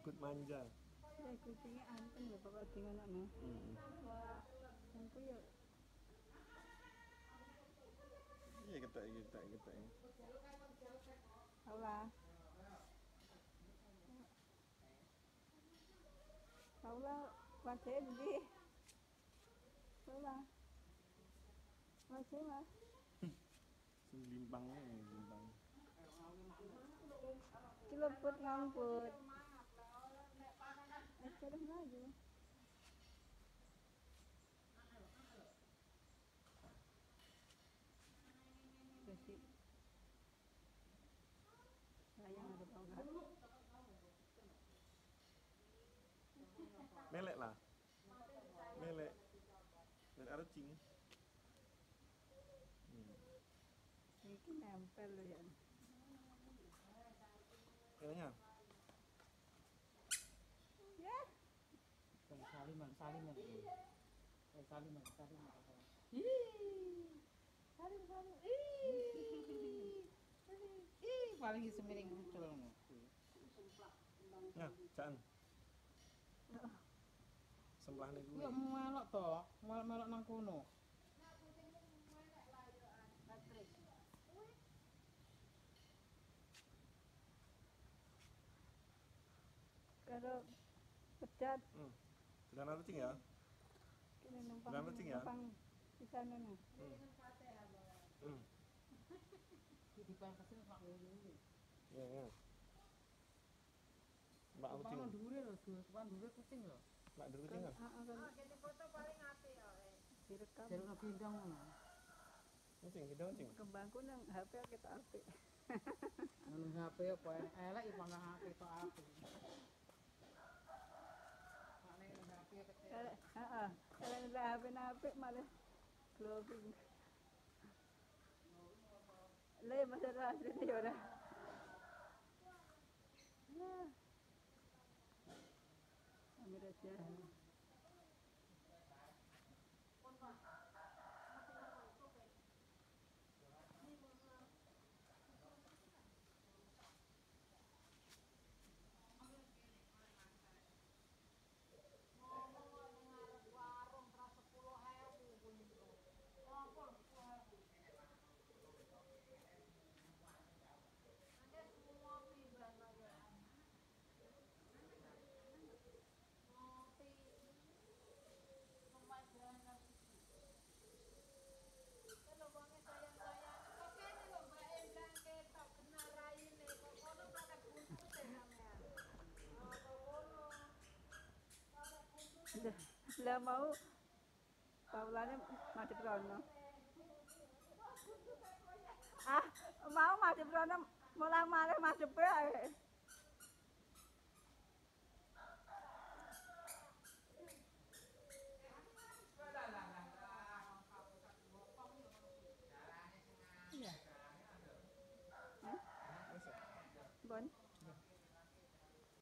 Ikut manja. Ya kucingnya anteng lho pokok dengan anaknya. Hmm. Wah, aku ya Iya ketek iki, ketek ketek. tau lah. Tau lah, wajahnya gede. Tau lah. Wajahnya mah. Sing limpangnya limpang. Cilebut ngangkut. Lagi. Jadi, sayang ada tongkat. Melek lah. Melek. Dan ada cing. Hmm. Ini nempel ya. Kayaknya. salim ya eh salim ya salim ya salim salim. Salim paling isi miring muncul ya jangan sembah nih gue mau melok toh mau melok nang kuno kalau pecat. Hmm. Ada cing ya. Jangan kucing ya? numpang di sana nih. Hmm. Ya, ya. Mbak kucing. lho. Mbak kucing kan? Ah. Direkam. Pindang ngono. Kucing, kita kucing. Kembangku nang HP kita HP enak elek iki pangkah HP tok apik. Ah, ah, ah. Oo. Kaya naglahabi-nabi. Mali. Clothing. Lay, masarap din yun. Ah. Amira siya. Ah. lah mau? Paulanya mati Brono ah mau mati Brono mulai malah mati Brono eh.